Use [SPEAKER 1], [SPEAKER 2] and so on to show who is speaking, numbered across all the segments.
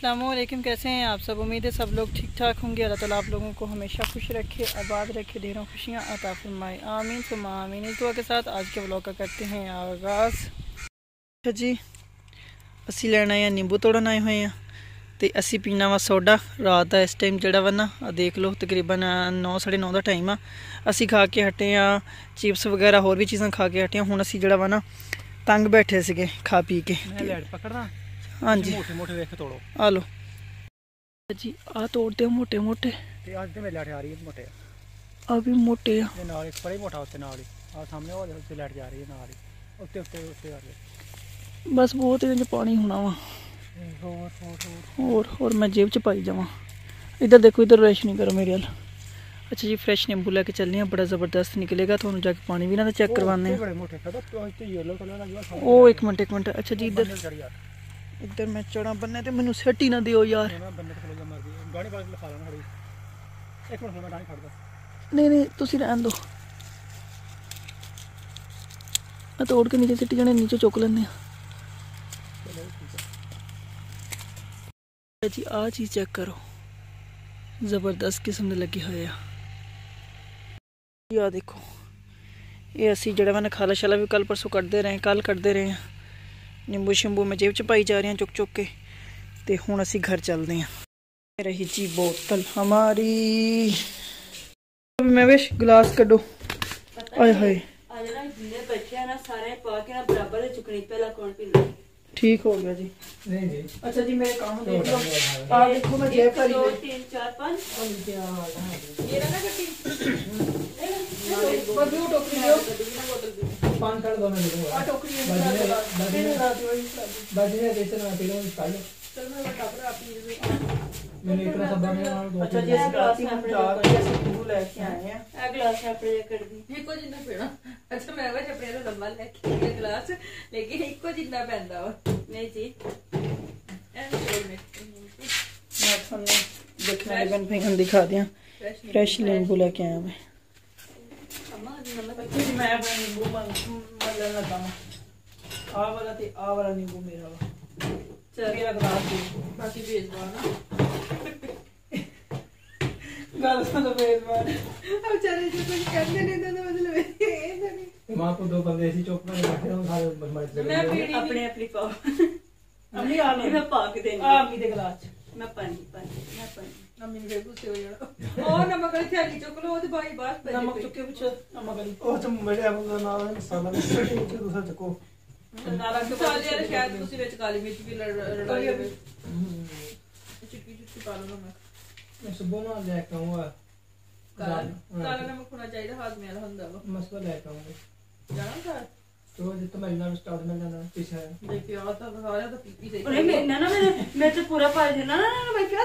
[SPEAKER 1] असलम कैसे हैं आप सब? उम्मीद है सब लोग ठीक ठाक होंगे। अल्लाह ताला आप लोगों को हमेशा खुश रखे, आबाद रखे ढेरों खुशियाँ अता फरमाए। आमीन तो आमीन। इस दुआ के साथ आज के ब्लॉग का करते हैं आगाज़। अच्छा जी, असी लैन आए नींबू तोड़न आए हुए हैं तो असी पीना वा सोडा। रात का इस टाइम जोड़ा वा ना देख लो, तकरीबन नौ, साढ़े नौ का टाइम आ। असी खा के हटे हाँ चिप्स वगैरह होर भी चीज़ा खा के हटे हूँ असी जोड़ा वा ना, तंग बैठे सके खा
[SPEAKER 2] पी के। पकड़ना।
[SPEAKER 1] ਹਾਂਜੀ।
[SPEAKER 2] ਮੋਟੇ ਮੋਟੇ ਵੇਖ ਤੋੜੋ।
[SPEAKER 1] ਆ ਲਓ। ਜੀ ਆ ਤੋੜਦੇ ਮੋਟੇ ਮੋਟੇ।
[SPEAKER 2] ਤੇ ਅੱਜ ਤੇ ਮੈਂ ਲੈਟ ਆ ਰਹੀ ਹੈ ਮੋਟੇ।
[SPEAKER 1] ਆ ਵੀ ਮੋਟੇ ਆ।
[SPEAKER 2] ਤੇ ਨਾਲ ਇੱਕ ਪਰੇ ਮੋਟਾ ਉੱਤੇ ਨਾਲ ਹੀ। ਆ ਸਾਹਮਣੇ ਉਹ ਉੱਤੇ ਲੈਟ ਜਾ ਰਹੀ ਹੈ ਨਾਲ ਹੀ। ਉੱਤੇ ਉੱਤੇ ਉੱਤੇ ਆ ਰਹੀ
[SPEAKER 1] ਬਸ ਬਹੁਤ ਇਹਦੇ ਚ ਪਾਣੀ ਹੋਣਾ ਵਾ।
[SPEAKER 2] ਹੋਰ ਹੋਰ ਹੋਰ।
[SPEAKER 1] ਹੋਰ ਮੈਂ ਜੇਬ ਚ ਪਾਈ ਜਾਵਾਂ। ਇੱਧਰ ਦੇਖੋ ਇੱਧਰ ਰੈਸ਼ ਨਹੀਂ ਕਰੋ ਮੇਰੇ ਵੱਲ। ਅੱਛਾ ਜੀ ਫਰੈਸ਼ ਨਿੰਬੂ ਲੈ ਕੇ ਚੱਲਦੇ ਆ ਬੜਾ ਜ਼ਬਰਦਸਤ ਨਿਕਲੇਗਾ। ਤੁਹਾਨੂੰ ਜਾ ਕੇ ਪਾਣੀ ਵੀ ਇਹਨਾਂ ਦਾ ਚੈੱਕ ਕਰਵਾਉਂਦੇ ਆ
[SPEAKER 2] ਬੜੇ
[SPEAKER 1] ਉਹ ਇੱਕ ਮਿੰਟ ਇੱਕ ਮਿੰਟ। ਅੱਛਾ ਜੀ ਇੱਧਰ ਇੱਧਰ ਮੈਂ ਚੜਾ ਬੰਨੇ ਤੇ ਮੈਨੂੰ ਸੱਟ ਹੀ ਨਾ ਦਿਓ ਯਾਰ।
[SPEAKER 2] ਮੈਂ ਬੰਦੇ ਤੇ ਖਲੋ ਮਰ ਗਈ ਗਾੜੀ ਬਾਗ ਲਿਖਾ ਲੈਣਾ ਖੜੀ ਇੱਕ ਮਿੰਟ ਮੈਂ ਗਾੜੀ ਖੜਦਾ
[SPEAKER 1] ਨਹੀਂ ਨਹੀਂ ਤੁਸੀਂ ਰਹਿਣ ਦਿਓ। ਆ ਤੋੜ ਕੇ ਨੀਚੇ ਸਿੱਟ ਜਾਣੇ ਨੀਚੇ ਚੁੱਕ ਲੈਂਦੇ ਆ ਜੀ ਆ ਚੀਜ਼ ਚੈੱਕ ਕਰੋ। ਜ਼ਬਰਦਸਤ ਕਿਸਮ ਦੇ ਲੱਗੇ ਹੋਏ ਆ। ਇਹ ਆ ਦੇਖੋ। ਇਹ ਅਸੀਂ ਜਿਹੜਾ ਨਾ ਖਾਲਾ ਸ਼ਾਲਾ ਵੀ ਕੱਲ ਪਰਸੋਂ ਕੱਢਦੇ ਰਹੇ ਕੱਲ ਕੱਢਦੇ ਰਹੇ ਆ ਨਿੰਬੂ ਸ਼ੰਬੂ ਮੈਂ ਜੇਬ ਚ ਪਾਈ ਜਾ ਰਹੀ ਹਾਂ ਚੁੱਕ ਚੁੱਕ ਕੇ ਤੇ ਹੁਣ ਅਸੀਂ ਘਰ ਚੱਲਦੇ ਹਾਂ। ਰਹੀ ਜੀ ਬੋਤਲ ਹਮਾਰੀ। ਮੈਂ ਵਿਸ਼ ਗਲਾਸ ਕੱਢੋ। ਆਏ ਹਾਏ।
[SPEAKER 3] ਆ ਜਿਹੜਾ ਜਿੰਨੇ ਬੱਚੇ ਆ ਨਾ ਸਾਰੇ ਪਾ ਕੇ ਨਾ ਬਰਾਬਰ ਦੇ ਚੁਕਣੀ ਪਹਿਲਾਂ ਕੌਣ ਪੀਂਦਾ?
[SPEAKER 1] ਠੀਕ ਹੋ ਗਿਆ ਜੀ।
[SPEAKER 2] ਨਹੀਂ ਜੀ।
[SPEAKER 1] ਅੱਛਾ ਜੀ ਮੇਰੇ ਕੰਮ ਦੇਖ ਲਓ। ਆ ਦੇਖੋ ਮੈਂ ਜੇਬ ਭਰੀ ਹੋਈ।
[SPEAKER 3] ਤਿੰਨ ਚਾਰ ਪੰਜ।
[SPEAKER 1] ਬੱਬੂ ਟੋਕਰੀ ਦਿਓ
[SPEAKER 2] ਪਾਨ ਕਾਰਡ ਦੋ ਮੈਂ ਦੇ
[SPEAKER 1] ਆ ਟੋਕਰੀ ਦੇ पान
[SPEAKER 2] कर दो
[SPEAKER 1] मेरे को और
[SPEAKER 2] टोकरी में डाल दो मैंने डाल
[SPEAKER 1] दी वही बजने जैसे ना तेरे
[SPEAKER 2] में डाल दो चल मैं बता
[SPEAKER 1] रहा आप ये मैंने इतना सब बना अच्छा जैसे ग्लास में अपने डाल
[SPEAKER 3] जैसे तू लेके आए हैं
[SPEAKER 4] आ ग्लास में अपने कर दी ये को जिंदा पीना अच्छा मैं वैसे अपने तो लंबा लेके ये
[SPEAKER 3] ग्लास लेकिन
[SPEAKER 4] एक को जिंदा
[SPEAKER 1] पैंदा हो नहीं जी एंड छोड़ में
[SPEAKER 4] मैं
[SPEAKER 1] सामने देखना लगन फिंगन दिखा दिया
[SPEAKER 3] फ्रेश नींबू
[SPEAKER 1] लेके आया मैं मैं नींबू ਮੱਲਣ ਲੱਗਾ ਮੈਂ ਆਹ ਵਾਲਾ ਤੇ ਆਹ ਵਾਲਾ ਨਿੰਬੂ ਮੇਰਾ ਵਾ।
[SPEAKER 3] ਚਲ
[SPEAKER 1] ਮੇਰਾ ਗਲਾਸ ਦੇ
[SPEAKER 4] ਬਾਕੀ ਭੇਜਵਾ ਨਾ।
[SPEAKER 1] ਗੱਲ ਸੁਣ ਬੇਜ਼ਬਾਨ
[SPEAKER 4] ਆ ਵਿਚਾਰੇ ਜੋ ਕੁਝ ਕਰਦੇ ਨੇ ਤਾਂ ਮਤਲਬ ਇਹ ਨਹੀਂ।
[SPEAKER 2] ਮਾਂ ਕੋ ਦੋ ਬੰਦੇ ਸੀ ਚੁੱਪ ਕਰਕੇ ਬੈਠੇ ਹੋ ਸਾਰੇ ਮਰ ਚਲੇ
[SPEAKER 4] ਮੈਂ ਪੀਣੀ
[SPEAKER 3] ਆਪਣੇ ਆਪਣੀ ਪਾਓ।
[SPEAKER 1] ਅੰਮੀ ਆ
[SPEAKER 3] ਇਹ ਮੈਂ ਪਾ ਕੇ ਦੇਣੀ।
[SPEAKER 1] ਆ ਅੰਮੀ ਦੇ ਗਲਾਸ ਚ।
[SPEAKER 3] ਮੈਂ ਪਾਣੀ ਪਾਣੀ ਮੈਂ ਪਾਣੀ।
[SPEAKER 4] ਮੰਮੀ ਨੂੰ ਫੇਰ ਗੁੱਸੇ ਹੋ ਜਾਣਾ ਉਹ ਨਮਕ ਵਾਲੀ ਥੈਲੀ ਚੁੱਕ ਲਓ ਉਹਦੇ ਬਾਈ ਬਾਅਦ ਪੈ
[SPEAKER 1] ਨਮਕ ਚੁੱਕੇ ਵਿੱਚ ਨਮਕ ਵਾਲੀ।
[SPEAKER 2] ਉਹ ਚ ਮੇਰੇ ਆਪ ਦਾ ਨਾਮ ਮਸਾਲਾ ਵਿੱਚ ਦੂਸਰਾ ਚੱਕੋ।
[SPEAKER 1] ਨਾਲਾ ਕੇ
[SPEAKER 4] ਮਸਾਲੇ ਵਾਲੇ ਸ਼ਾਇਦ ਤੁਸੀਂ ਵਿੱਚ ਕਾਲੀ ਮਿਰਚ ਵੀ ਲੜ- ਰਲਾਈ ਹੋਵੇ। ਚੁੱਕੀ ਚੁੱਕੀ ਪਾ ਲਓ ਨਮਕ।
[SPEAKER 2] ਮੈਂ ਸੁਬਹ ਨਾਲ ਲੈ ਕੇ ਆਉਂਗਾ
[SPEAKER 4] ਕਾਲਾ ਕਾਲਾ ਨਮਕ ਹੋਣਾ ਚਾਹੀਦਾ ਹਾਜ਼ਮੇ ਵਾਲਾ ਹੁੰਦਾ ਵਾ।
[SPEAKER 2] ਮਸਲਾ ਲੈ ਕੇ ਆਉਂਗਾ
[SPEAKER 4] ਜਾਣਾ ਘਰ?
[SPEAKER 2] ਤੋ ਜਿੱਤ ਮੈਂ ਨਾਲ ਸਟਾਰਟ ਮੈਂ ਜਾਣਾ ਪਿੱਛੇ।
[SPEAKER 4] ਦੇਖ ਪਿਆ ਤਾਂ ਸਾਰਿਆਂ ਦਾ ਪੀਪੀ ਸਹੀ
[SPEAKER 3] ਉਹਨੇ ਮੈਂ ਨਾ ਨਾ ਮੈਂ ਮੈਂ ਤੇ ਪੂਰਾ ਪਾ ਦੇਣਾ ਨਾ ਨਾ ਨਾ ਮੈਂ ਕਿਹਾ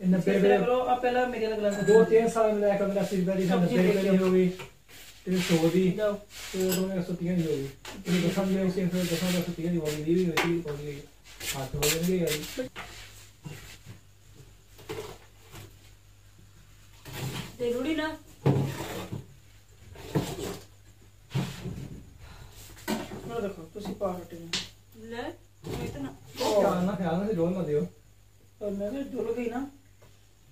[SPEAKER 2] 90
[SPEAKER 1] ਫਿਰ
[SPEAKER 2] ਰੁਪਏ
[SPEAKER 1] ਕਰੋ ਆ ਪਹਿਲਾਂ ਮੇਰੇ ਨਾਲ ਗਲਾਸ
[SPEAKER 2] ਦੋ ਤਿੰਨ ਸਾਲ ਮੈਂ ਲੈ ਕੇ ਮੇਰਾ 80 ਰੁਪਏ ਦੀ 90 ਰੁਪਏ ਦੀ ਹੋ ਗਈ ਤੇ 100 ਦੀ
[SPEAKER 1] ਜਾਓ
[SPEAKER 2] ਤੇ ਉਹ ਮੈਂ 130 ਦੀ ਹੋ ਗਈ ਤੇ ਦਸਾਂ ਦੀ ਉਸੇ ਫਿਰ ਦਸਾਂ ਦਾ 130 ਦੀ ਹੋ ਗਈ ਵੀਹ ਵੀ ਹੋਈ ਹੋ ਗਈ ਹੱਥ ਹੋ ਜਾਣਗੇ ਯਾਰ
[SPEAKER 3] ਜ਼ਰੂਰੀ ਨਾ
[SPEAKER 1] ਮੈਂ ਦੇਖੋ ਤੁਸੀਂ ਪਾ ਹਟੇ
[SPEAKER 3] ਲੈ ਮੈਂ ਤਾਂ ਨਾ
[SPEAKER 2] ਖਿਆਲ ਨਾਲ ਖਿਆਲ ਨਾਲ ਡੋਲ ਨਾ ਦਿਓ
[SPEAKER 1] ਔਰ ਮੈਂ ਵੀ ਗਈ ਨਾ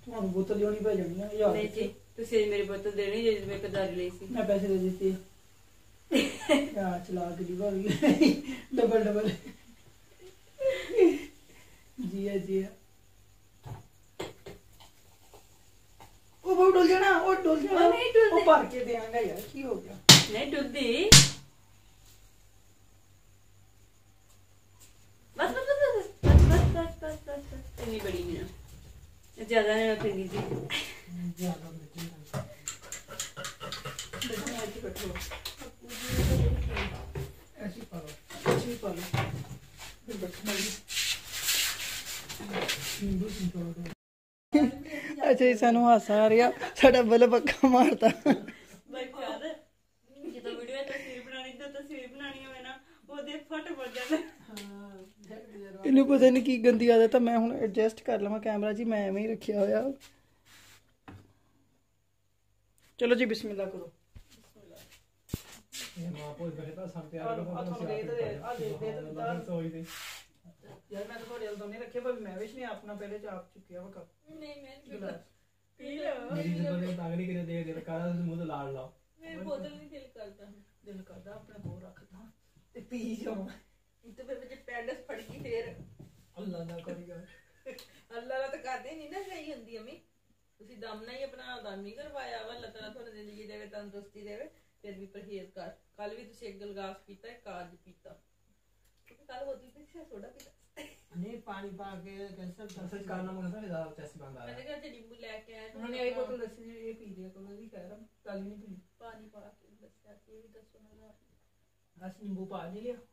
[SPEAKER 1] ਤੁਹਾਨੂੰ ਬੋਤਲ ਲਿਆਉਣੀ ਪੈ ਜਾਣੀ ਆ ਯਾਰ
[SPEAKER 3] ਨਹੀਂ ਜੀ ਤੁਸੀਂ ਮੇਰੀ ਬੋਤਲ ਦੇਣੀ ਜੇ ਮੈਂ ਕਦਾਰੀ ਲਈ ਸੀ।
[SPEAKER 1] ਮੈਂ ਪੈਸੇ ਦੇ ਦਿੱਤੇ। ਯਾ ਚਲਾ ਕੇ ਦੀ ਗਈ। ਡਬਲ ਡਬਲ ਜੀ ਆ ਜੀ ਆ। ਉਹ ਬਹੁਤ ਡੁੱਲ ਜਾਣਾ ਉਹ ਡੁੱਲ ਜਾਣਾ।
[SPEAKER 3] ਉਹ ਨਹੀਂ ਡੁੱਲਦੇ।
[SPEAKER 1] ਉਹ ਭਰ ਕੇ ਦੇਾਂਗਾ ਯਾਰ ਕੀ ਹੋ ਗਿਆ?
[SPEAKER 3] ਨਹੀਂ ਡੁੱਲਦੀ। ਬਸ ਬਸ ਬਸ ਬਸ ਬਸ ਬਸ ਬਸ ਬਸ ਇੰਨੀ ਬੜੀ ਨਹੀਂ ਨਾ ਜ਼ਿਆਦਾ ਨਹੀਂ ਰੱਖਣੀ ਜੀ
[SPEAKER 2] ਜ਼ਿਆਦਾ ਮਿੱਟੀ
[SPEAKER 1] ਦੇਖੋ ਮੈਂ ਇੱਥੇ ਬੈਠੋ
[SPEAKER 2] ਐਸੀ ਪਾ ਲਓ
[SPEAKER 1] ਅੱਛੀ ਪਾ ਲਓ ਫਿਰ ਬੈਠਣਾ ਜੀ।
[SPEAKER 2] ਨਿੰਬੂ ਸਿੰਚੋ
[SPEAKER 1] ਅੱਛਾ ਜੀ ਸਾਨੂੰ ਹਾਸਾ ਆ ਰਿਹਾ। ਸਾਡਾ ਬਲ ਪੱਕਾ ਮਾਰਤਾ
[SPEAKER 4] ਬਈ ਯਾਦ ਜਦੋਂ ਵੀਡੀਓ ਵਿੱਚ ਤਸਵੀਰ ਬਣਾਣੀ ਤੇ ਤਸਵੀਰ ਬਣਾਣੀ ਹੋਵੇ ਨਾ ਉਹਦੇ ਫਟ ਪੜ ਜਾਂਦਾ।
[SPEAKER 1] ਇਹਨੂੰ ਪਤਾ ਨਹੀਂ ਕੀ ਗੰਦੀ ਆਦਤ ਆ ਮੈਂ ਹੁਣ ਐਡਜਸਟ ਕਰ ਲਵਾਂ ਕੈਮਰਾ ਜੀ ਮੈਂ ਐਵੇਂ ਹੀ ਰੱਖਿਆ ਹੋਇਆ। ਚਲੋ ਜੀ ਬਿਸਮਿਲ੍ਲਾ ਕਰੋ।
[SPEAKER 2] ਇਹ ਮਾਂ ਭੋਜ ਬੈਠੇ ਤਾਂ ਆ
[SPEAKER 1] ਦੇ ਦਿੱਤਾ।
[SPEAKER 2] ਸੋਈ ਦੇ।
[SPEAKER 1] ਯਾਰ ਮੈਂ ਤਾਂ ਤੁਹਾਡੇ ਤੋਂ ਨਹੀਂ ਰੱਖਿਆ ਪਰ ਮੈਂ ਵਿਸ਼ ਨੇ ਆਪਣਾ ਪਹਿਲੇ ਚਾਪ ਚੁੱਕਿਆ ਵਾ ਕੱਪ।
[SPEAKER 4] ਨਹੀਂ ਮੈਂ ਨਹੀਂ
[SPEAKER 1] ਗਲਾਸ।
[SPEAKER 4] ਪੀ ਲਓ
[SPEAKER 2] ਮੇਰੀ ਜਦੋਂ ਦੇ ਤਾਗੜੀ ਕਰੇ ਦੇ ਦੇ ਕਾਲਾ ਤੁਸੀਂ ਮੂੰਹ ਤੇ ਲਾੜ ਲਾਓ।
[SPEAKER 4] ਮੇਰੇ ਬੋਤਲ ਨਹੀਂ ਦਿਲ ਕਰਦਾ।
[SPEAKER 1] ਦਿਲ ਕਰਦਾ ਆਪਣੇ ਕੋਲ ਰੱਖਦਾ ਤੇ ਪੀ ਜਾਵਾਂ।
[SPEAKER 4] ਤੇ ਫਿਰ ਜੇ ਪੈਡਸ ਫੜ ਗਈ ਫੇਰ।
[SPEAKER 1] ਅੱਲਾ ਨਾ ਕਰੀਗਾ
[SPEAKER 4] ਅੱਲਾ ਦਾ ਤਾਂ ਕਰਦੇ ਨਹੀਂ ਨਾ ਸਹੀ ਹੁੰਦੀ ਅਮੀ। ਤੁਸੀਂ ਦਮ ਨਾਲ ਹੀ ਆਪਣਾ ਦਮ ਨਹੀਂ ਕਰਵਾਇਆ ਵਾ ਅੱਲਾ ਤਾਲਾ ਤੁਹਾਨੂੰ ਜ਼ਿੰਦਗੀ ਦੇਵੇ ਤੰਦਰੁਸਤੀ ਦੇਵੇ ਫਿਰ ਵੀ ਪਰਹੇਜ਼ ਕਰ। ਕੱਲ ਵੀ ਤੁਸੀਂ ਇੱਕ ਗਲਾਸ ਪੀਤਾ ਇੱਕ ਅੱਜ ਪੀਤਾ। ਕੱਲ ਬੋਤਲ ਪੀਤੀ ਸੋਡਾ ਪੀਤਾ।
[SPEAKER 1] ਨਹੀਂ ਪਾਣੀ ਪਾ ਕੇ ਕੈਂਸਰ
[SPEAKER 2] ਅਸਲ ਕਾਰਨ ਮੰਗਦਾ ਹੈ ਦਾ ਚੈਸ ਬੰਦਾ
[SPEAKER 4] ਮੈਂ ਕਿਹਾ ਜੇ ਨਿੰਬੂ ਲੈ ਕੇ ਆਇਆ
[SPEAKER 1] ਉਹਨਾਂ ਨੇ ਇਹ ਬੋਤਲ ਦੱਸੀ ਸੀ, ਇਹ ਪੀ ਲਿਆ ਕਰੋ ਜੀ ਕਹਿ ਰਹਾ ਕੱਲ ਨਹੀਂ ਪੀ
[SPEAKER 4] ਪਾਣੀ ਪਾ ਕੇ ਦੱਸਿਆ ਕਿ ਇਹ ਵੀ ਦੱਸੋ ਨਾ।
[SPEAKER 1] ਅਸੀਂ ਨਿੰਬੂ ਪਾ ਨਹੀਂ ਲਿਆ।
[SPEAKER 4] ਹੁੰਦਾ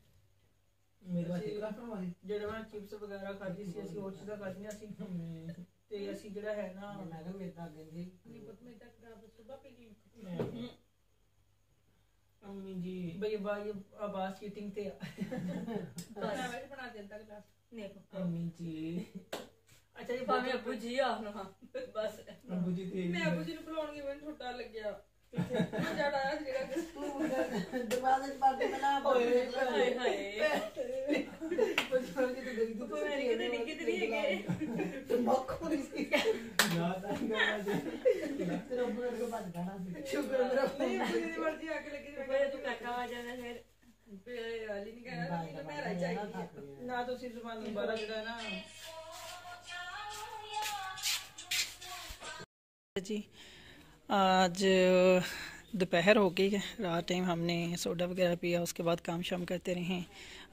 [SPEAKER 2] ਮੇਰੇ ਵਾਸਤੇ ਕਿਹੜਾ ਫਰਮਾਈ
[SPEAKER 1] ਜਿਹੜੇ ਮੈਂ ਚਿਪਸ ਵਗੈਰਾ ਖਾਧੀ ਸੀ ਅਸੀਂ ਹੋਰ ਚੀਜ਼ਾਂ ਖਾਧੀਆਂ ਸੀ। ਤੇ ਅਸੀਂ ਜਿਹੜਾ ਹੈ ਨਾ ਮੈਂ ਕਿਹਾ ਮੇਦਾ ਕਹਿੰਦੀ
[SPEAKER 4] ਨਹੀਂ ਪਤ ਮੈਂ ਤੱਕ ਰਾਤ ਸੁਬਹ ਪੀ ਲਈ।
[SPEAKER 1] ਅੰਮੀ ਜੀ। ਬਈ ਬਾਈ ਆਵਾਜ਼ ਚੀਟਿੰਗ ਤੇ ਆ।
[SPEAKER 4] ਮੈਂ ਵੈਸੇ ਬਣਾ ਦਿੰਦਾ ਗਲਾਸ। ਨਹੀਂ
[SPEAKER 1] ਅੰਮੀ ਜੀ। ਅੱਛਾ ਜੀ
[SPEAKER 4] ਭਾਵੇਂ ਅੱਬੂ ਜੀ ਆ ਨਾ ਬਸ।
[SPEAKER 2] ਪ੍ਰਭੂ ਜੀ ਤੇ
[SPEAKER 4] ਮੈਂ ਅੱਬੂ ਜੀ ਨੂੰ ਬੁਲਾਉਣਗੀ ਮੈਨੂੰ ਛੁੱਟਾ ਲੱਗਿਆ। ਮੈਂ ਜੜ ਆਇਆ ਸੀ ਜਿਹੜਾ
[SPEAKER 1] ਦਰਵਾਜ਼ੇ ਪਾ ਕੇ ਬਣਾ
[SPEAKER 4] ਹਾਏ ਹਾਏ
[SPEAKER 1] ਬਚਪਨ ਦੀ ਗਈ
[SPEAKER 4] ਤੂੰ ਮੇਰੀ ਕਿਤੇ ਨਿੱਕੀ ਤੇ ਨਹੀਂ ਹੈਗੇ
[SPEAKER 1] ਮੱਖੋ ਨਹੀਂ ਸੀ
[SPEAKER 2] ਨਾ ਤਾਂ ਕਰਨਾ ਜੀ।
[SPEAKER 1] ਤੇਰਾ ਬੁਰਾ ਕੇ ਭੱਜ ਜਾਣਾ ਸੀ ਸ਼ੁਕਰ ਮੇਰਾ
[SPEAKER 4] ਨਹੀਂ ਅੱਬੂ ਮਰਜ਼ੀ ਆ ਕੇ ਲੱਗੀ ਤੇ ਤੂੰ ਕਾਕਾ ਆ ਜਾਂਦਾ ਫਿਰ ਵਾਲੀ ਨਹੀਂ ਕਹਿਣਾ ਕਿ ਮੈਂ ਰਹਿ ਚਾਹੀਦੀ
[SPEAKER 1] ਨਾ ਤੁਸੀਂ ਜ਼ੁਬਾਨ ਮੁਬਾਰਕ ਜਿਹੜਾ ਨਾ जी आज दोपहर हो गई है रात टाइम हमने सोडा वगैरह पिया उसके बाद काम शाम करते रहे हैं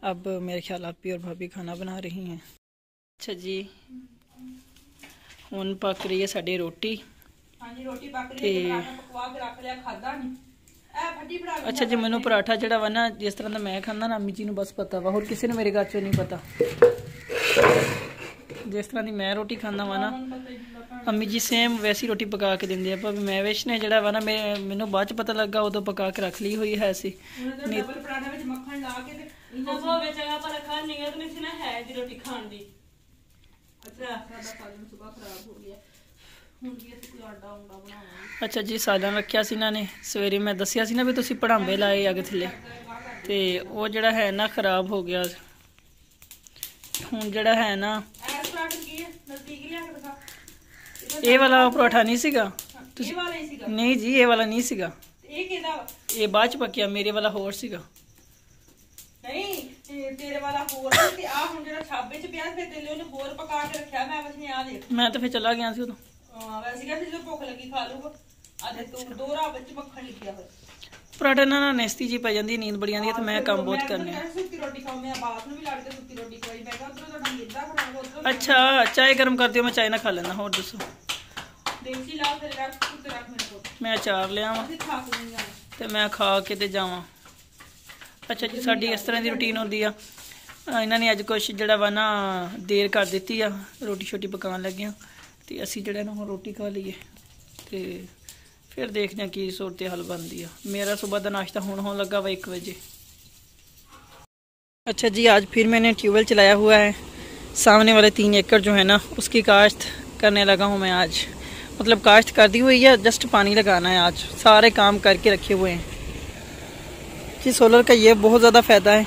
[SPEAKER 1] अब मेरे ख्याल आप भी और भाभी खाना बना रही हैं अच्छा जी ਹੁਣ ਪੱਕ ਰਹੀ ਹੈ ਸਾਡੀ ਰੋਟੀ
[SPEAKER 4] ਹਾਂਜੀ ਰੋਟੀ ਪੱਕ
[SPEAKER 1] ਤੇ-
[SPEAKER 4] ਰਹੀ ਹੈ ਪਰਾਠਾ ਪਕਵਾ ਕੇ ਰੱਖ ਲਿਆ ਖਾਦਾ ਨਹੀਂ ਐ ਫੱਟੀ ਬਣਾ ਕੇ
[SPEAKER 1] ਅੱਛਾ ਜੀ ਮੈਨੂੰ ਪਰਾਠਾ ਜਿਹੜਾ ਵਾ ਨਾ ਜਿਸ ਤਰ੍ਹਾਂ ਦਾ ਮੈਂ ਖਾਂਦਾ ਨਾ ਅੰਮੀ ਜੀ ਨੂੰ ਬਸ ਪਤਾ ਵਾ ਹੋਰ ਕਿਸੇ ਨੂੰ ਮੇਰੇ ਘਰ ਚੋਂ ਨਹੀਂ ਪਤਾ ਜਿਸ ਤਰ੍ਹਾਂ ਦੀ ਮੈਂ ਰੋਟੀ ਖਾਂਦਾ ਵਾ ਨਾ ਅੰਮੀ ਜੀ ਸੇਮ ਵੈਸੀ ਰੋਟੀ ਪਕਾ ਕੇ ਦਿੰਦੇ ਆ ਪਰ ਮੈਂ ਵਿਸ਼ ਨੇ ਜਿਹੜਾ ਵਾ ਨਾ ਮੈਂ- ਮੈਨੂੰ ਬਾਅਦ ਚ ਪਤਾ ਲੱਗਾ ਉਦੋਂ ਪਕਾ ਕੇ ਰੱਖ ਲਈ ਹੋਈ ਹੈ ਸੀ।
[SPEAKER 4] ਉਹਨੇ ਡਬਲ ਪਰਾਠਾ ਵਿੱਚ ਮੱਖਣ ਲਾ ਕੇ ਤੇ ਇਹਨਾਂ ਹੋਵੇ ਜਗ੍ਹਾ ਪਰ ਰੱਖਾ ਨਹੀਂ ਹੈ ਤੇ ਮੈਂ ਸੀ ਨਾ ਹੈ ਦੀ ਰੋਟੀ ਖਾਣ ਦੀ। ਅੱਛਾ ਸਾਡਾ ਸਾਜਨ ਸੁਬਾ ਖਰਾਬ ਹੋ ਗਿਆ। ਹੁਣ ਵੀ ਅਸੀਂ ਕੋਈ ਆਡਾ ਉਂਡਾ ਬਣਾਵਾਂਗੇ।
[SPEAKER 1] ਅੱਛਾ ਜੀ ਸਾਲਾਂ ਰੱਖਿਆ ਸੀ ਇਹਨਾਂ ਨੇ ਸਵੇਰੇ ਮੈਂ ਦੱਸਿਆ ਸੀ ਨਾ ਵੀ ਤੁਸੀਂ ਪੜਾਂਬੇ ਲਾਏ ਅੱਗ ਥੱਲੇ। ਤੇ ਉਹ ਜਿਹੜਾ ਹੈ ਨਾ ਖਰਾਬ ਹੋ ਗਿਆ। ਹੁਣ ਜਿਹੜਾ ਹੈ ਨਾ
[SPEAKER 4] ਐਸ ਪਰਾਠਾ ਕੀ ਹੈ ਨਜ਼ਦੀਕ ਲਿਆ ਕੇ ਦਿਖਾ
[SPEAKER 1] ਇਹ ਵਾਲਾ ਪਰੌਠਾ ਨਹੀਂ ਸੀਗਾ।
[SPEAKER 4] ਇਹ ਵਾਲਾ ਹੀ ਸੀਗਾ।
[SPEAKER 1] ਨਹੀਂ ਜੀ ਇਹ ਵਾਲਾ ਨਹੀਂ ਸੀਗਾ।
[SPEAKER 4] ਤੇ ਇਹ ਕਿਹਦਾ? ਵਾ?
[SPEAKER 1] ਇਹ ਬਾਅਦ ਚ ਪੱਕਿਆ ਮੇਰੇ ਵਾਲਾ ਹੋਰ ਸੀਗਾ।
[SPEAKER 4] ਨਹੀਂ ਇਹ ਤੇਰੇ ਵਾਲਾ ਹੋਰ ਸੀ ਤੇ ਆ ਹੁਣ ਜਿਹੜਾ ਛਾਬੇ ਚ ਪਿਆ ਫਿਰ ਤੇਲੇ ਉਹਨੇ ਹੋਰ ਪਕਾ ਕੇ ਰੱਖਿਆ। ਮੈਂ ਬਸ ਨੇ ਆ ਦੇਖ।
[SPEAKER 1] ਮੈਂ ਤਾਂ ਫਿਰ ਚਲਾ ਗਿਆ ਸੀ ਉਦੋਂ।
[SPEAKER 4] ਹਾਂ ਵੈਸੇ ਕਿਹਾ ਸੀ ਜਦੋਂ ਭੁੱਖ ਲੱਗੀ ਖਾ ਲੂਗਾ ਅੱਜ ਤੂੰ ਦੋਰਾ ਵਿੱਚ ਮੱਖਣ ਲਿਖਿਆ ਹੋਇਆ।
[SPEAKER 1] ਪਰਾਠਾ ਨਾਲ ਨਾ ਨੈਸਤੀ ਜੀ ਪੈ ਜਾਂਦੀ ਨੀਂਦ ਬੜੀ ਆਉਂਦੀ ਹੈ ਤੇ ਮੈਂ ਕੰਮ ਬਹੁਤ ਕਰਨੇ ਆ।
[SPEAKER 4] ਮੈਂ ਸੁੱਤੀ ਰੋਟੀ ਖਾਉ ਮੈਂ ਬਾਤ ਨੂੰ ਵੀ ਲੜ ਕੇ ਸੁੱਤੀ ਰੋਟੀ ਖਵਾਈ। ਮੈਂ ਕਿਹਾ ਉਧਰੋਂ ਤੁਹਾਡਾ ਨੀਂਦਾਂ ਖਰਾਬ ਉਧਰੋਂ
[SPEAKER 1] ਅੱਛਾ ਚਾय ਗਰਮ ਕਰ ਦਿਓ ਮੈਂ ਚਾय ਨਾ ਖਾ ਲੈਣਾ ਹੋਰ ਦੱਸੋ।
[SPEAKER 4] ਦੇਸੀ ਲਾ ਫਿਰ ਰੱਖ ਸੁੱਤੇ ਰੱਖ ਮੇਰੇ ਕੋਲ
[SPEAKER 1] ਮੈਂ ਅਚਾਰ ਲਿਆਵਾਂ
[SPEAKER 4] ਅਸੀਂ ਖਾ ਕੇ ਨਹੀਂ ਆਏ
[SPEAKER 1] ਤੇ ਮੈਂ ਖਾ ਕੇ ਤੇ ਜਾਵਾਂ ਅੱਛਾ ਜੀ ਸਾਡੀ ਇਸ ਤਰ੍ਹਾਂ ਦੀ ਰੁਟੀਨ ਹੁੰਦੀ ਆ ਅਹ ਇਹਨਾਂ ਨੇ ਅੱਜ ਕੁਛ ਜਿਹੜਾ ਵਾ ਨਾ ਦੇਰ ਕਰ ਦਿੱਤੀ ਆ ਰੋਟੀ ਛੋਟੀ ਪਕਾਉਣ ਲੱਗਿਆ ਤੇ ਅਸੀਂ ਜਿਹੜਾ ਨਾ ਹੁਣ ਰੋਟੀ ਖਾ ਲਈਏ ਤੇ ਫਿਰ ਦੇਖਦੇ ਹਾਂ ਕੀ ਸੂਰਤ ਹੱਲ ਬਣਦੀ ਆ ਮੇਰਾ ਸਵੇਰ ਦਾ ਨਾਸ਼ਤਾ ਹੁਣ ਹੋਣ ਲੱਗਾ ਵਾ 1 ਵਜੇ अच्छा जी आज फिर मैंने ट्यूबवेल चलाया हुआ है सामने वाले तीन एकड़ जो है ना उसकी काश्त करने लगा हूँ मैं आज मतलब काश्त कर दी हुई है, जस्ट पानी लगाना है आज। सारे काम करके रखे हुए हैं। जी सोलर का ये बहुत ज़्यादा फ़ायदा है।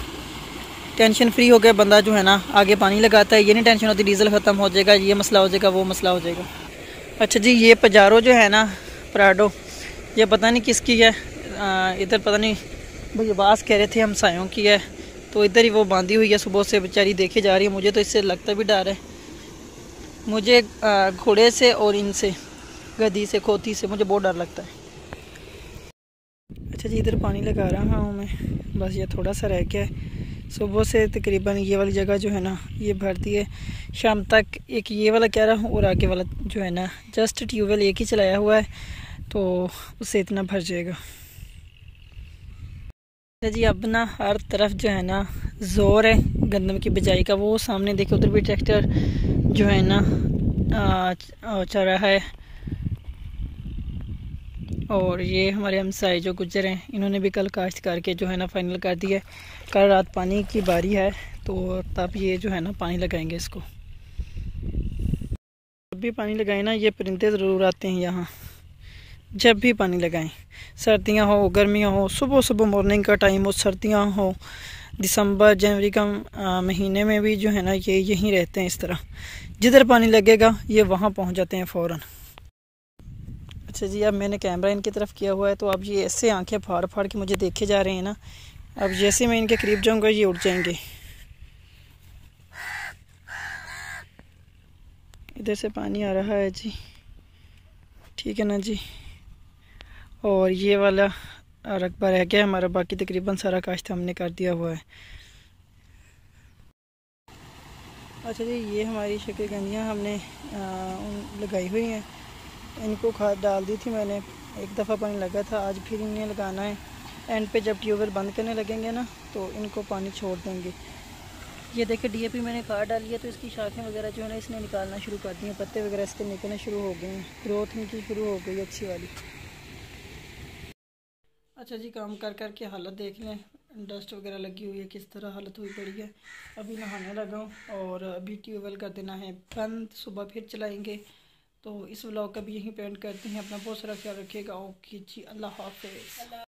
[SPEAKER 1] टेंशन फ्री हो गया बंदा जो है ना, आगे पानी लगाता है, ये नहीं टेंशन होती डीजल ख़त्म हो जाएगा, ये मसला हो जाएगा, वो मसला हो जाएगा। अच्छा जी, ये पजारो जो है ना पराडो ये पता नहीं किसकी है इधर पता नहीं भैया बास कह रहे थे हम सायों की है तो इधर ही वो बांधी हुई है, सुबह से बेचारी देखे जा रही है, मुझे तो इससे लगता भी डर है। मुझे घोड़े से और इनसे। गदी से, खोती से, मुझे बहुत डर लगता है। अच्छा जी, इधर पानी लगा रहा हूँ मैं। बस ये थोड़ा सा रह गया है। सुबह से तकरीबन ये वाली जगह जो है ना, ये भरती है। शाम तक एक ये वाला कह रहा हूँ, और आगे वाला जो है ना जस्ट ट्यूबवेल एक ही चलाया हुआ है तो उससे इतना भर जाएगा। अच्छा जी, अब ना हर तरफ़ जो है ना, ज़ोर है, गंदम की बिजाई का। वो सामने देखे, उधर भी ट्रैक्टर जो है ना चल रहा है। और ये हमारे हमसाए जो गुजर हैं, इन्होंने भी कल काश्त करके जो है ना फाइनल कर दिया है। कल रात पानी की बारी है तो तब ये जो है ना पानी लगाएँगे इसको। जब भी पानी लगाएँ ना, ये परिंदे ज़रूर आते हैं यहाँ। जब भी पानी लगाएँ, सर्दियाँ हो, गर्मियाँ हो, सुबह सुबह मॉर्निंग का टाइम हो, सर्दियाँ हो, दिसंबर, जनवरी का महीने में भी जो है ना ये यहीं रहते हैं इस तरह। जिधर पानी लगेगा, ये वहाँ पहुँच जाते हैं फ़ौर अच्छा जी अब मैंने कैमरा इनकी तरफ़ किया हुआ है तो अब ये ऐसे आँखें फाड़ फाड़ के मुझे देखे जा रहे हैं ना अब जैसे मैं इनके करीब जाऊँगा ये उठ जाएँगे। इधर से पानी आ रहा है जी। ठीक है ना जी? और ये वाला रकबा रह गया हमारा बाकी तकरीबन सारा काश्त हमने कर दिया हुआ है। अच्छा जी ये हमारी शक्ल गंदियाँ हमने आ, लगाई हुई हैं। इनको खाद डाल दी थी मैंने। एक दफ़ा पानी लगा था, आज फिर इन्हें लगाना है। एंड पे जब ट्यूबवेल बंद करने लगेंगे ना तो इनको पानी छोड़ देंगे। ये देखिए डीएपी मैंने खाद डाली है तो इसकी शाखें वगैरह जो है ना, इसने निकालना शुरू कर दी हैं। पत्ते वगैरह इसके निकलने शुरू हो गए हैं। ग्रोथ इनकी शुरू हो गई, अच्छी वाली। अच्छा जी, काम कर कर के हालत देख लें। डस्ट वगैरह लगी हुई है, किस तरह हालत हुई पड़ी है। अभी नहाने लगा और अभी ट्यूबवेल कर देना है। बंद, सुबह फिर चलाएँगे। तो इस व्लॉग का भी यहीं पेंट करते हैं अपना बहुत सारा ख्याल रखिएगा ओके जी अल्लाह हाफिज़